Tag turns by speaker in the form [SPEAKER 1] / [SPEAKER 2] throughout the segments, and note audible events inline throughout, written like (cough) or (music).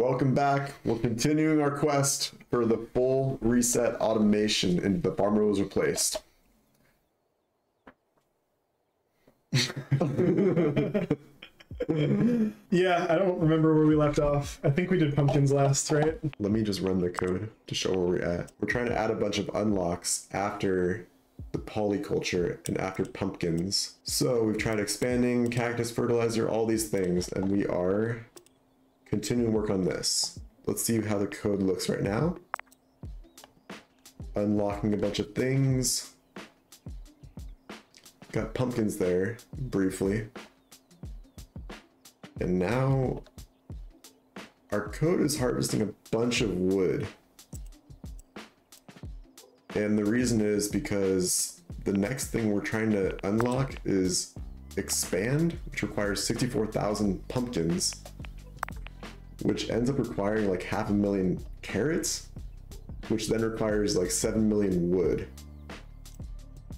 [SPEAKER 1] Welcome back. We're continuing our quest for the full reset automation and the farmer was replaced.
[SPEAKER 2] Yeah, I don't remember where we left off. I think we did pumpkins last, right?
[SPEAKER 1] Let me just run the code to show where we're at. We're trying to add a bunch of unlocks after the polyculture and after pumpkins. So we've tried expanding, cactus fertilizer, all these things, and we are continuing work on this. Let's see how the code looks right now. Unlocking a bunch of things. Got pumpkins there, briefly. And now our code is harvesting a bunch of wood. And the reason is because the next thing we're trying to unlock is expand, which requires 64,000 pumpkins, which ends up requiring like half a million carrots, which then requires like 7 million wood.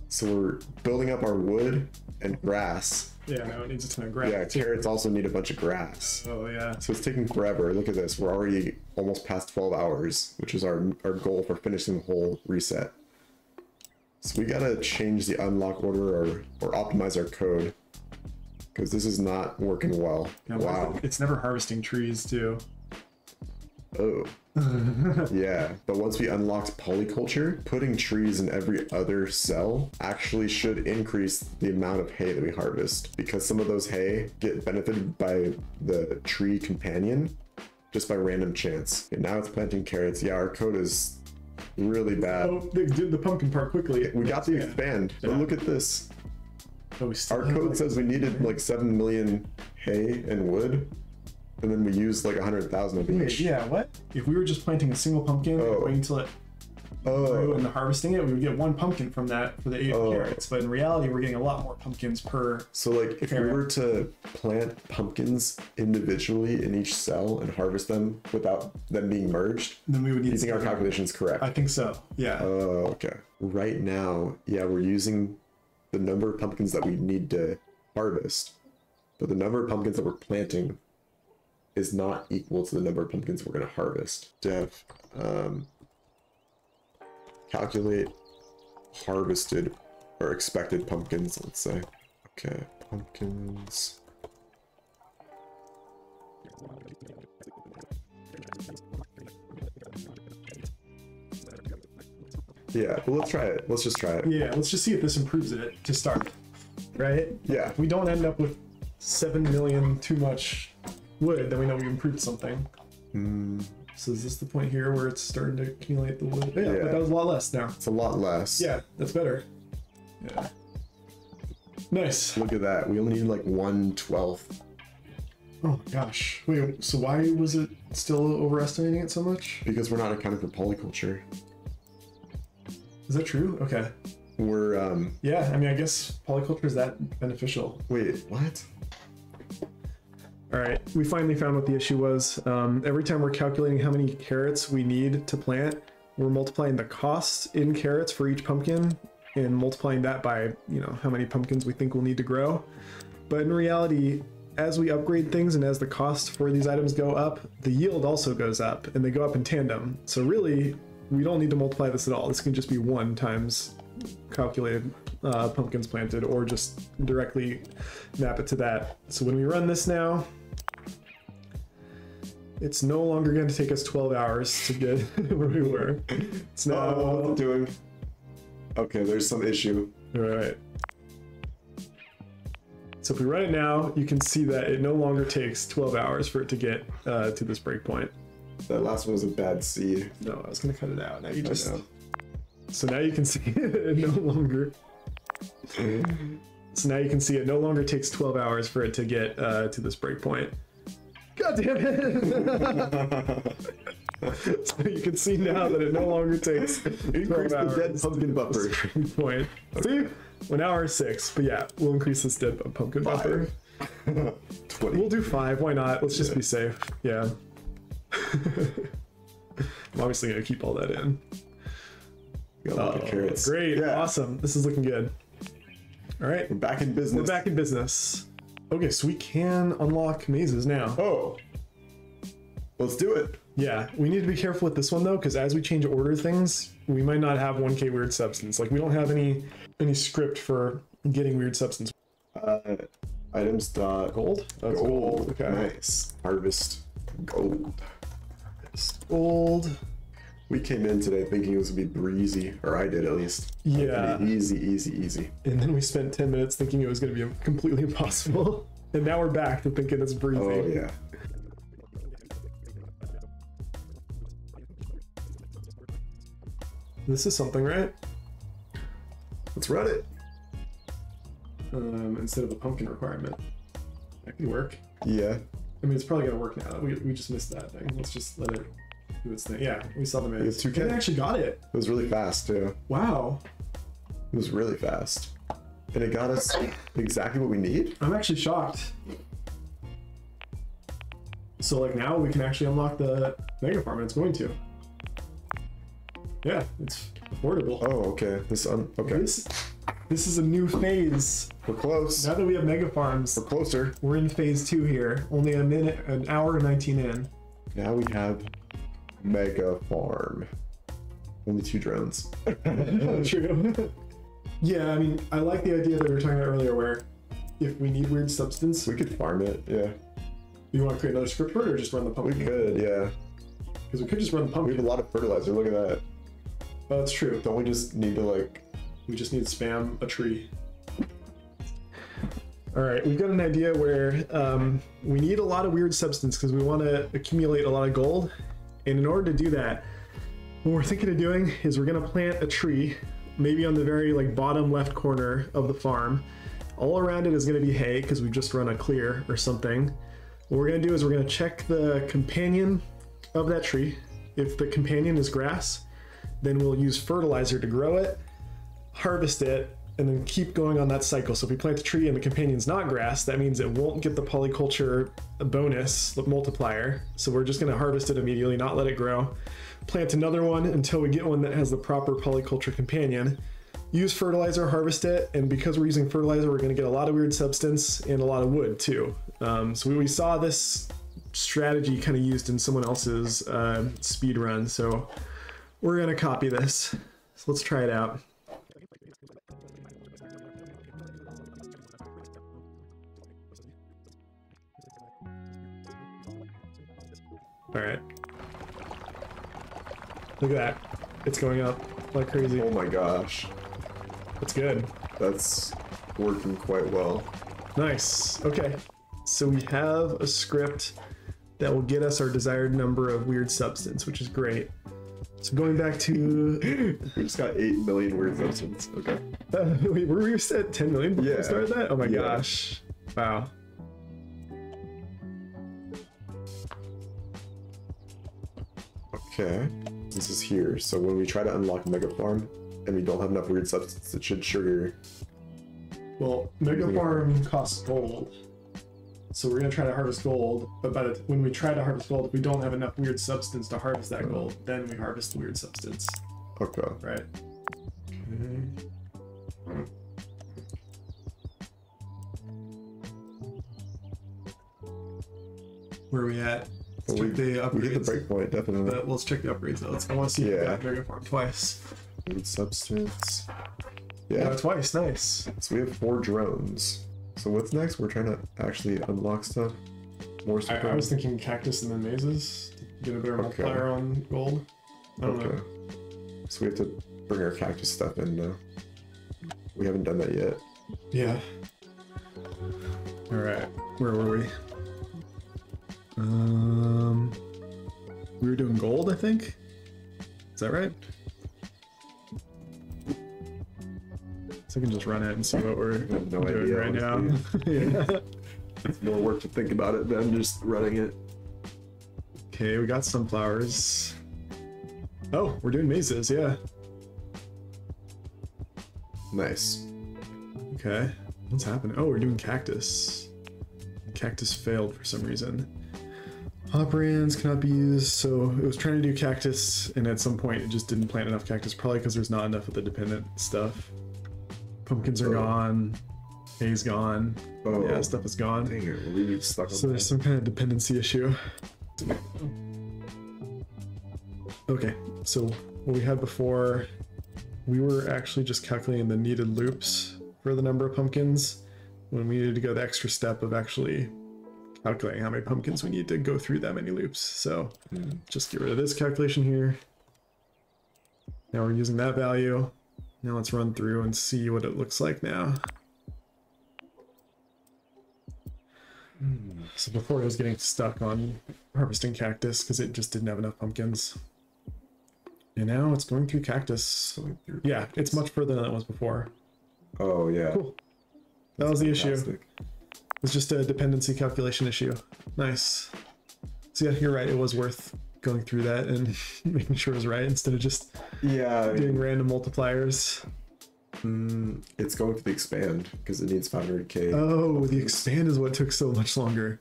[SPEAKER 1] So we're building up our wood and grass.
[SPEAKER 2] Yeah, no, it needs a ton of grass.
[SPEAKER 1] Yeah, carrots also need a bunch of grass.
[SPEAKER 2] Oh yeah.
[SPEAKER 1] So it's taking forever. Look at this. We're already almost past 12 hours, which is our, our goal for finishing the whole reset. So we gotta change the unlock order or, or optimize our code. Because this is not working well.
[SPEAKER 2] Yeah,
[SPEAKER 1] wow.
[SPEAKER 2] It's never harvesting trees too.
[SPEAKER 1] Oh. (laughs) yeah. But once we unlocked polyculture, putting trees in every other cell actually should increase the amount of hay that we harvest. Because some of those hay get benefited by the tree companion just by random chance. And now it's planting carrots. Yeah, our code is really bad.
[SPEAKER 2] Oh, they did the pumpkin part quickly.
[SPEAKER 1] We got the
[SPEAKER 2] Yeah.
[SPEAKER 1] expand, but look at this.
[SPEAKER 2] Oh, we still
[SPEAKER 1] Our code
[SPEAKER 2] like-
[SPEAKER 1] says we needed like 7 million hay and wood, and then we used like 100,000 of each.
[SPEAKER 2] yeah, what? If we were just planting a single pumpkin,
[SPEAKER 1] Oh.
[SPEAKER 2] and waiting until it grew
[SPEAKER 1] Oh,
[SPEAKER 2] and harvesting it, we would get one pumpkin from that for the eight
[SPEAKER 1] Oh.
[SPEAKER 2] carrots. But in reality, we're getting a lot more pumpkins per.
[SPEAKER 1] so like if we were to plant pumpkins individually in each cell and harvest them without them being merged,
[SPEAKER 2] Then we would
[SPEAKER 1] do
[SPEAKER 2] need.
[SPEAKER 1] you think our
[SPEAKER 2] seven.
[SPEAKER 1] calculation is correct?
[SPEAKER 2] I think so. Yeah.
[SPEAKER 1] Oh, okay. Right now, yeah, we're using the number of pumpkins that we need to harvest, but the number of pumpkins that we're planting is not equal to the number of pumpkins we're going to harvest. Dev, um, calculate harvested or expected pumpkins, let's say. Okay, pumpkins. Yeah, well, let's try it. Let's just try it.
[SPEAKER 2] yeah. Let's just see if this improves it to start. Right.
[SPEAKER 1] Yeah.
[SPEAKER 2] We don't end up with seven million too much wood, then we know we improved something.
[SPEAKER 1] Mm,
[SPEAKER 2] So is this the point here where it's starting to accumulate the wood? Yeah,
[SPEAKER 1] Yeah.
[SPEAKER 2] but that was a lot less now.
[SPEAKER 1] it's a lot less.
[SPEAKER 2] Yeah, that's better. Yeah. Nice.
[SPEAKER 1] Look at that. We only need like one twelfth
[SPEAKER 2] Oh my gosh. Wait, so why was it still overestimating it so much?
[SPEAKER 1] because we're not accounting for polyculture.
[SPEAKER 2] Is that true? Okay.
[SPEAKER 1] We're um.
[SPEAKER 2] Yeah, I mean, I guess polyculture is that beneficial.
[SPEAKER 1] Wait, what?
[SPEAKER 2] All right, we finally found what the issue was. Um, every time we're calculating how many carrots we need to plant, we're multiplying the cost in carrots for each pumpkin and multiplying that by, you know, how many pumpkins we think we'll need to grow. But in reality, as we upgrade things and as the cost for these items go up, the yield also goes up and they go up in tandem. So really, we don't need to multiply this at all. This can just be one times calculated uh, pumpkins planted or just directly map it to that. So when we run this now, it's no longer going to take us 12 hours to get (laughs) where we were. It's now.
[SPEAKER 1] Oh, what's it doing? Okay, there's some issue.
[SPEAKER 2] All right. So if we run it now, you can see that it no longer takes 12 hours for it to get uh, to this breakpoint.
[SPEAKER 1] That last one was a bad C.
[SPEAKER 2] No, I was going to cut it out. Now you just.
[SPEAKER 1] know.
[SPEAKER 2] So now you can see (laughs) it no longer. So now you can see it no longer takes 12 hours for it to get uh, to this breakpoint. God damn it! (laughs) so you can see now that it no longer takes 12
[SPEAKER 1] Increase the dead pumpkin buffer.
[SPEAKER 2] point. See? Well, now we're six, but yeah, we'll increase this dead pumpkin buffer.
[SPEAKER 1] Five. (laughs) Twenty.
[SPEAKER 2] We'll do five. Why not? Let's just be safe. Yeah. I'm obviously gonna keep all that in.
[SPEAKER 1] Got a lot of carrots.
[SPEAKER 2] Great.
[SPEAKER 1] Yeah.
[SPEAKER 2] Awesome. This is looking good. All right.
[SPEAKER 1] We're back in business.
[SPEAKER 2] We're back in business. Okay, so we can unlock mazes now.
[SPEAKER 1] Oh. Let's do it.
[SPEAKER 2] Yeah, we need to be careful with this one though, because as we change order things, we might not have 1k weird substance. Like we don't have any any script for getting weird substance.
[SPEAKER 1] Uh, items dot
[SPEAKER 2] Gold? That's
[SPEAKER 1] gold.
[SPEAKER 2] Okay.
[SPEAKER 1] Nice. Harvest gold.
[SPEAKER 2] Gold.
[SPEAKER 1] We came in today thinking it was gonna be breezy, or I did at least.
[SPEAKER 2] Yeah.
[SPEAKER 1] Easy, easy, easy.
[SPEAKER 2] And then we spent 10 minutes thinking it was going to be completely impossible. (laughs) And now we're back to thinking it's breezy.
[SPEAKER 1] Oh yeah.
[SPEAKER 2] This is something, right?
[SPEAKER 1] Let's run it.
[SPEAKER 2] Um, instead of a pumpkin requirement. That could work.
[SPEAKER 1] Yeah.
[SPEAKER 2] I mean, it's probably going to work now. We, we just missed that thing. Let's just let it do its thing. Yeah, we saw the maze.
[SPEAKER 1] It's 2K.
[SPEAKER 2] We actually got it.
[SPEAKER 1] It was really fast too.
[SPEAKER 2] Wow.
[SPEAKER 1] It was really fast. And it got us exactly what we need.
[SPEAKER 2] I'm actually shocked. So like now we can actually unlock the mega farm and it's going to. Yeah, it's affordable.
[SPEAKER 1] Oh, okay. This un okay.
[SPEAKER 2] This this is a new phase.
[SPEAKER 1] We're close.
[SPEAKER 2] Now that we have mega farms,
[SPEAKER 1] We're closer.
[SPEAKER 2] we're in phase two here. Only a minute, an hour and 19 in.
[SPEAKER 1] Now we have Mega Farm. Only two drones. (laughs)
[SPEAKER 2] True. yeah, I mean, I like the idea that we were talking about earlier, where if we need weird substance,
[SPEAKER 1] we could farm it, yeah.
[SPEAKER 2] you want to create another script for it or just run the
[SPEAKER 1] pump?
[SPEAKER 2] We
[SPEAKER 1] could, yeah.
[SPEAKER 2] Because we could just run the
[SPEAKER 1] pump.
[SPEAKER 2] We
[SPEAKER 1] have a lot of fertilizer. Look at that.
[SPEAKER 2] Oh, that's true.
[SPEAKER 1] Don't we just need to like
[SPEAKER 2] We just need to spam a tree. All right, we've got an idea where um, we need a lot of weird substance because we want to accumulate a lot of gold. And in order to do that, what we're thinking of doing is we're going to plant a tree, maybe on the very like bottom left corner of the farm. All around it is going to be hay because we've just run a clear or something. What we're going to do is we're going to check the companion of that tree. If the companion is grass, then we'll use fertilizer to grow it harvest it, and then keep going on that cycle. So if we plant the tree and the companion's not grass, that means it won't get the polyculture bonus, multiplier. So we're just going to harvest it immediately, not let it grow. Plant another one until we get one that has the proper polyculture companion. Use fertilizer, harvest it, and because we're using fertilizer, we're going to get a lot of weird substance and a lot of wood too. Um, so we, we saw this strategy kind of used in someone else's uh, speed run. So we're going to copy this. So let's try it out. All right. Look at that. It's going up like crazy.
[SPEAKER 1] Oh my gosh.
[SPEAKER 2] That's good.
[SPEAKER 1] That's working quite well.
[SPEAKER 2] Nice. Okay. So we have a script that will get us our desired number of weird substance, which is great. So going back to (gasps)
[SPEAKER 1] We just got 8 million weird substance. Okay.
[SPEAKER 2] uh, (laughs) wait, were we at 10 million before
[SPEAKER 1] Yeah.
[SPEAKER 2] we started that? Oh my
[SPEAKER 1] Yeah.
[SPEAKER 2] gosh. Wow.
[SPEAKER 1] Okay. This is here. So when we try to unlock Mega Farm and we don't have enough weird substance, it should trigger.
[SPEAKER 2] Well, Mega Farm costs gold. So we're gonna try to harvest gold, but by the when we try to harvest gold, if we don't have enough weird substance to harvest that gold, then we harvest the weird substance,
[SPEAKER 1] Okay.
[SPEAKER 2] right? Okay. Where are we at? Let's
[SPEAKER 1] we,
[SPEAKER 2] check the
[SPEAKER 1] we hit the
[SPEAKER 2] upgrades.
[SPEAKER 1] breakpoint, definitely.
[SPEAKER 2] But let's check the upgrades though. Let's, I want to see
[SPEAKER 1] Yeah.
[SPEAKER 2] Mega Farm twice.
[SPEAKER 1] Weird substance.
[SPEAKER 2] Yeah,
[SPEAKER 1] Yeah.
[SPEAKER 2] twice. Nice.
[SPEAKER 1] So we have four drones. So what's next? We're trying to actually unlock stuff. More
[SPEAKER 2] I,
[SPEAKER 1] stuff.
[SPEAKER 2] I was thinking cactus and then mazes get a better
[SPEAKER 1] Okay.
[SPEAKER 2] multiplier on gold. I don't know.
[SPEAKER 1] Okay. So we have to bring our cactus stuff in now. We haven't done that yet.
[SPEAKER 2] Yeah. All right. Where were we? Um, we were doing gold, I think. Is that right? So I can just run it and see what we're
[SPEAKER 1] no
[SPEAKER 2] doing
[SPEAKER 1] idea,
[SPEAKER 2] right now. (laughs) yeah. (laughs)
[SPEAKER 1] It's more work to think about it than just running it.
[SPEAKER 2] Okay, we got sunflowers. Oh, we're doing mazes. Yeah.
[SPEAKER 1] Nice.
[SPEAKER 2] Okay. What's happening? Oh, we're doing cactus. Cactus failed for some reason. Operands cannot be used, so it was trying to do cactus, and at some point it just didn't plant enough cactus, probably because there's not enough of the dependent stuff. Pumpkins are
[SPEAKER 1] Oh.
[SPEAKER 2] gone. Hay's gone.
[SPEAKER 1] Oh,
[SPEAKER 2] Yeah, stuff is gone.
[SPEAKER 1] dang it. We'll leave you stuck on
[SPEAKER 2] So there's some kind of dependency issue. Okay, so what we had before, we were actually just calculating the needed loops for the number of pumpkins when we needed to go the extra step of actually calculating how many pumpkins we need to go through that many loops. So mm. just get rid of this calculation here. Now we're using that value. Now let's run through and see what it looks like now. Hmm. So before I was getting stuck on harvesting cactus because it just didn't have enough pumpkins. And now it's going through cactus.
[SPEAKER 1] Going through
[SPEAKER 2] Yeah, it's much further than it was before.
[SPEAKER 1] Oh yeah.
[SPEAKER 2] Cool. That was the issue. It's just a dependency calculation issue. Nice. So yeah, you're right. It was worth going through that and (laughs) making sure it was right instead of just
[SPEAKER 1] Yeah. I
[SPEAKER 2] doing
[SPEAKER 1] mean,
[SPEAKER 2] random multipliers.
[SPEAKER 1] mm, it's going to the expand because it needs 500k.
[SPEAKER 2] Oh, the expand is what took so much longer.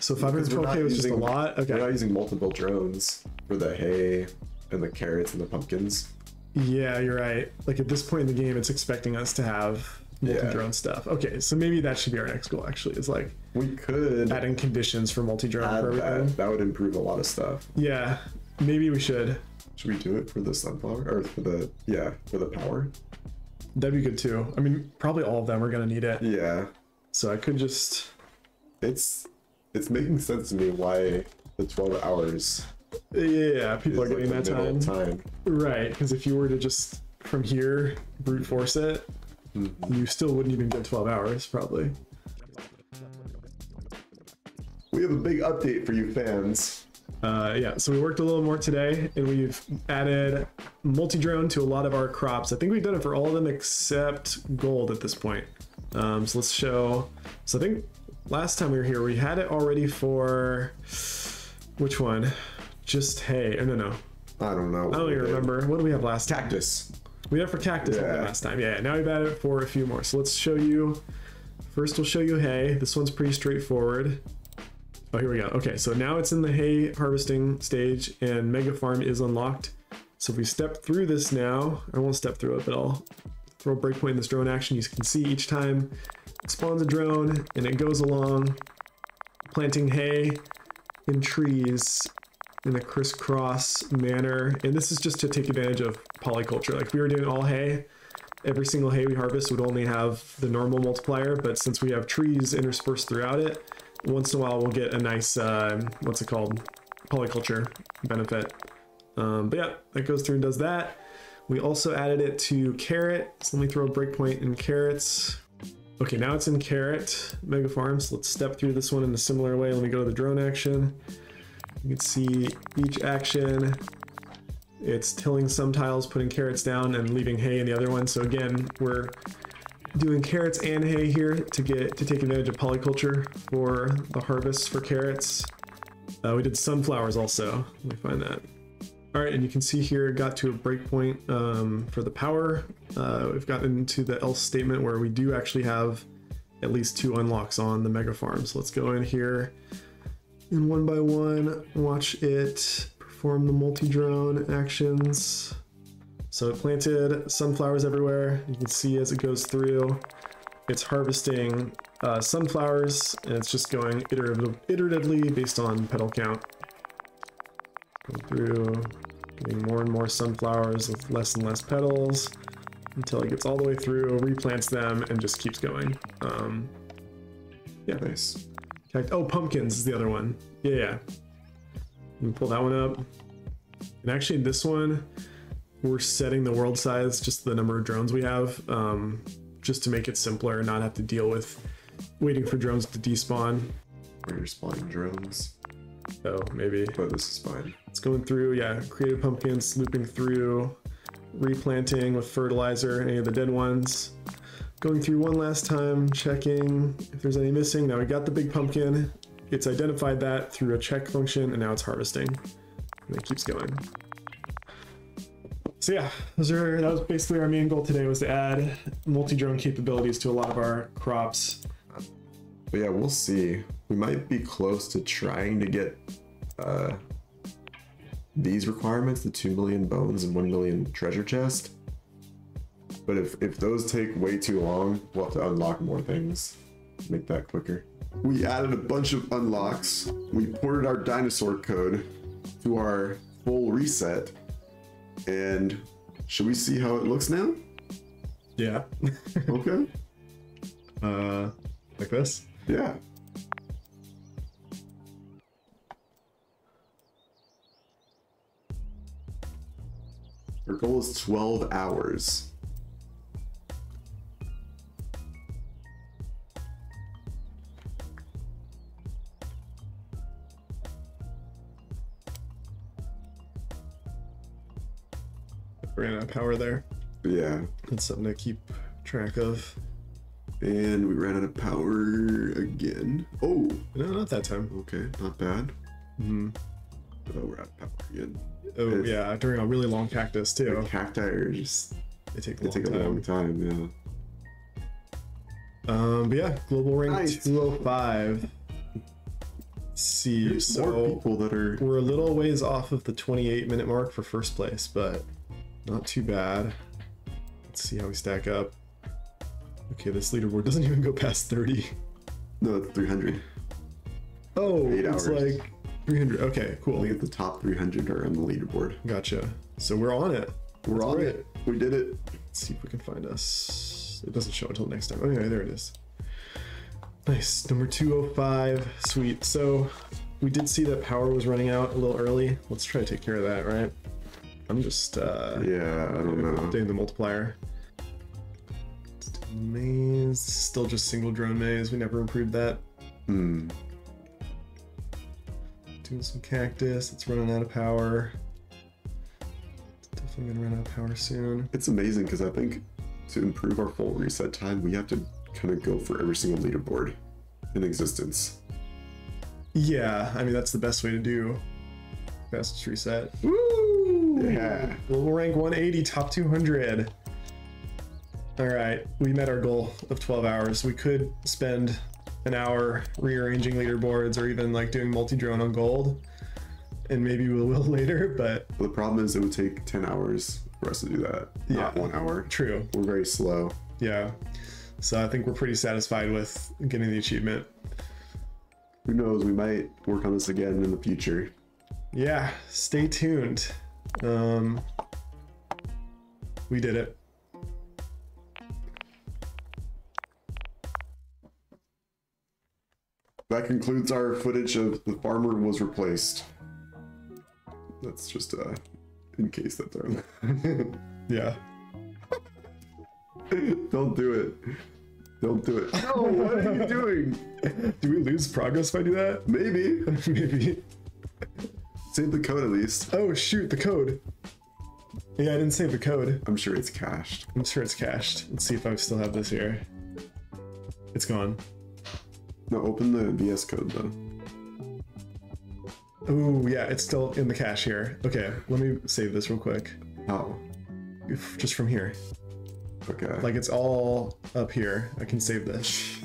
[SPEAKER 2] So
[SPEAKER 1] Because we're
[SPEAKER 2] 512k
[SPEAKER 1] not
[SPEAKER 2] was just a
[SPEAKER 1] using-
[SPEAKER 2] lot.
[SPEAKER 1] We're not
[SPEAKER 2] Okay.
[SPEAKER 1] using multiple drones for the hay and the carrots and the pumpkins.
[SPEAKER 2] Yeah, you're right. Like at this point in the game, it's expecting us to have
[SPEAKER 1] Yeah.
[SPEAKER 2] multi-drone stuff. Okay, so maybe that should be our next goal. Actually, is like
[SPEAKER 1] We could
[SPEAKER 2] adding conditions for multi-drone
[SPEAKER 1] add
[SPEAKER 2] for everything.
[SPEAKER 1] that. That would improve a lot of stuff.
[SPEAKER 2] Yeah, maybe we should.
[SPEAKER 1] Should we do it for the sunflower or for the yeah for the power?
[SPEAKER 2] That'd be good too. I mean, probably all of them are gonna need it.
[SPEAKER 1] Yeah,
[SPEAKER 2] So I could just
[SPEAKER 1] it's it's making sense to me why the 12 hours
[SPEAKER 2] yeah, people are
[SPEAKER 1] like
[SPEAKER 2] getting
[SPEAKER 1] the
[SPEAKER 2] that time.
[SPEAKER 1] time.
[SPEAKER 2] Right, because if you were to just from here brute force it. You still wouldn't even get 12 hours probably.
[SPEAKER 1] We have a big update for you fans.
[SPEAKER 2] Uh, yeah, so we worked a little more today and we've added multi-drone to a lot of our crops. I think we've done it for all of them except gold at this point. Um, so let's show. So I think last time we were here, we had it already for which one? Just hay. Oh, no, no.
[SPEAKER 1] I don't know.
[SPEAKER 2] I don't even remember. What do we have last time? We had it for cactus
[SPEAKER 1] Yeah.
[SPEAKER 2] last time. Yeah, now we've added it for a few more. So let's show you. First, we'll show you hay. This one's pretty straightforward. Oh, here we go. Okay, so now it's in the hay harvesting stage, and Mega Farm is unlocked. So if we step through this now, I won't step through it, but I'll throw a breakpoint in this drone action. You can see each time it spawns a drone, and it goes along planting hay in trees in a crisscross manner. And this is just to take advantage of polyculture. Like if we were doing all hay, every single hay we harvest would only have the normal multiplier, but since we have trees interspersed throughout it, once in a while we'll get a nice, uh, what's it called? Polyculture benefit. Um, but yeah, that goes through and does that. We also added it to carrot. So let me throw a breakpoint in carrots. Okay, now it's in carrot mega farms. Let's step through this one in a similar way. Let me go to the drone action. You can see each action. It's tilling some tiles, putting carrots down, and leaving hay in the other one. So again, we're doing carrots and hay here to get to take advantage of polyculture for the harvests for carrots. Uh, we did sunflowers also. Let me find that. All right, and you can see here it got to a breakpoint um, for the power. Uh, we've gotten into the else statement where we do actually have at least two unlocks on the mega farm. So let's go in here and one by one watch it perform the multi-drone actions. So it planted sunflowers everywhere. You can see as it goes through, it's harvesting uh, sunflowers and it's just going iterative, iteratively based on petal count. Going through, getting more and more sunflowers with less and less petals until it gets all the way through, replants them, and just keeps going. Um,
[SPEAKER 1] Nice.
[SPEAKER 2] Oh, pumpkins is the other one. Yeah, yeah. Me pull that one up. And actually, this one, we're setting the world size, just the number of drones we have, um, just to make it simpler and not have to deal with waiting for drones to despawn.
[SPEAKER 1] Where you're spawning drones.
[SPEAKER 2] Oh, maybe
[SPEAKER 1] But this is fine.
[SPEAKER 2] it's going through, yeah, creative pumpkins, looping through, replanting with fertilizer, any of the dead ones. Going through one last time, checking if there's any missing. Now we got the big pumpkin. It's identified that through a check function, and now it's harvesting. And it keeps going. So yeah, those are that was basically our main goal today was to add multi-drone capabilities to a lot of our crops.
[SPEAKER 1] But yeah, we'll see. We might be close to trying to get uh, these requirements: the two million bones and one million treasure chest. But if if those take way too long, we'll have to unlock more things, make that quicker. We added a bunch of unlocks. We ported our dinosaur code to our full reset. And should we see how it looks now?
[SPEAKER 2] Yeah. (laughs)
[SPEAKER 1] Okay.
[SPEAKER 2] uh, like this.
[SPEAKER 1] yeah. Our goal is 12 hours.
[SPEAKER 2] Ran out of power there.
[SPEAKER 1] Yeah.
[SPEAKER 2] That's something to keep track of.
[SPEAKER 1] And we ran out of power again. Oh,
[SPEAKER 2] No, not that time.
[SPEAKER 1] okay, not bad.
[SPEAKER 2] hmm
[SPEAKER 1] Oh, we're out of power again.
[SPEAKER 2] Oh
[SPEAKER 1] It's-
[SPEAKER 2] yeah, during a really long cactus
[SPEAKER 1] The
[SPEAKER 2] too.
[SPEAKER 1] cacti are just
[SPEAKER 2] They take a
[SPEAKER 1] they
[SPEAKER 2] long
[SPEAKER 1] take a
[SPEAKER 2] time.
[SPEAKER 1] long time. Yeah.
[SPEAKER 2] Um, but yeah, global rank
[SPEAKER 1] Nice.
[SPEAKER 2] 205. Let's see,
[SPEAKER 1] There's
[SPEAKER 2] so
[SPEAKER 1] people that are.
[SPEAKER 2] we're a little ways off of the 28 minute mark for first place, but not too bad. Let's see how we stack up. Okay, this leaderboard doesn't even go past 30.
[SPEAKER 1] No, it's 300.
[SPEAKER 2] Oh,
[SPEAKER 1] Eight
[SPEAKER 2] it's
[SPEAKER 1] hours.
[SPEAKER 2] like 300. Okay,
[SPEAKER 1] I
[SPEAKER 2] cool.
[SPEAKER 1] think the top 300 are on the leaderboard.
[SPEAKER 2] Gotcha. So we're on it.
[SPEAKER 1] We're
[SPEAKER 2] That's
[SPEAKER 1] on
[SPEAKER 2] great.
[SPEAKER 1] it. We did it.
[SPEAKER 2] Let's see if we can find us. It doesn't show until next time. Oh, yeah, there it is. Nice. Number 205. Sweet. So we did see that power was running out a little early. Let's try to take care of that, right? I'm just uh,
[SPEAKER 1] Yeah, I don't know.
[SPEAKER 2] updating the multiplier. Maze. Still just single drone maze. We never improved that.
[SPEAKER 1] Hmm.
[SPEAKER 2] Doing some cactus. It's running out of power. It's Definitely gonna run out of power soon.
[SPEAKER 1] It's amazing because I think to improve our full reset time, we have to kind of go for every single leaderboard in existence.
[SPEAKER 2] Yeah, I mean that's the best way to do fastest reset. Woo!
[SPEAKER 1] Yeah.
[SPEAKER 2] Global rank 180, top 200. All right, we met our goal of 12 hours. We could spend an hour rearranging leaderboards or even like doing multi-drone on gold, and maybe we will (laughs) later. But
[SPEAKER 1] the problem is it would take 10 hours for us to do that. Not
[SPEAKER 2] Yeah.
[SPEAKER 1] one hour.
[SPEAKER 2] true,
[SPEAKER 1] We're very slow.
[SPEAKER 2] yeah. So I think we're pretty satisfied with getting the achievement.
[SPEAKER 1] Who knows? We might work on this again in the future.
[SPEAKER 2] Yeah, stay tuned. Um, we did it.
[SPEAKER 1] That concludes our footage of the farmer was replaced. That's just uh, in case that they're... (laughs)
[SPEAKER 2] Yeah. (laughs)
[SPEAKER 1] Don't do it. Don't do it. No, what are you doing? (laughs)
[SPEAKER 2] Do we lose progress if I do that?
[SPEAKER 1] Maybe.
[SPEAKER 2] Maybe.
[SPEAKER 1] Save the code at least.
[SPEAKER 2] Oh shoot, the code. Yeah, I didn't save the code.
[SPEAKER 1] I'm sure it's cached.
[SPEAKER 2] I'm sure it's cached. Let's see if I still have this here. It's gone.
[SPEAKER 1] No, open the VS code though.
[SPEAKER 2] Oh yeah, it's still in the cache here. Okay, let me save this real quick.
[SPEAKER 1] Oh,
[SPEAKER 2] If- Just from here.
[SPEAKER 1] okay.
[SPEAKER 2] Like it's all up here. I can save this.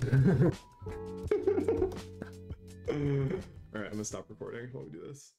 [SPEAKER 2] (laughs) (laughs) Alright, I'm gonna stop recording while we do this.